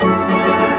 Música